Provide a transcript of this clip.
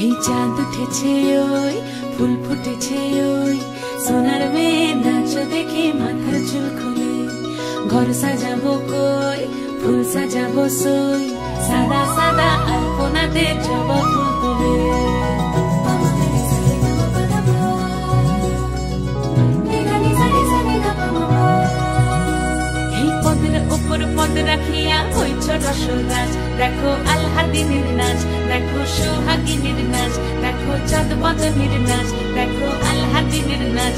এই চাঁদ উঠেছে ওই, ফুল ফুটেছে ওই। সোনার মেয়ে নাচ দেখে মাথার চুল খুলে। ঘর সাজাবো কই, ফুল সাজাবো সই। পদ রাখিয়া হইছ রসরাজ। দেখো আলহাদিনীর নাচ দেখো সোহাগিনীর নাচ দেখো চাঁদ বদনের নাচ দেখো আলহাদিনীর নাচ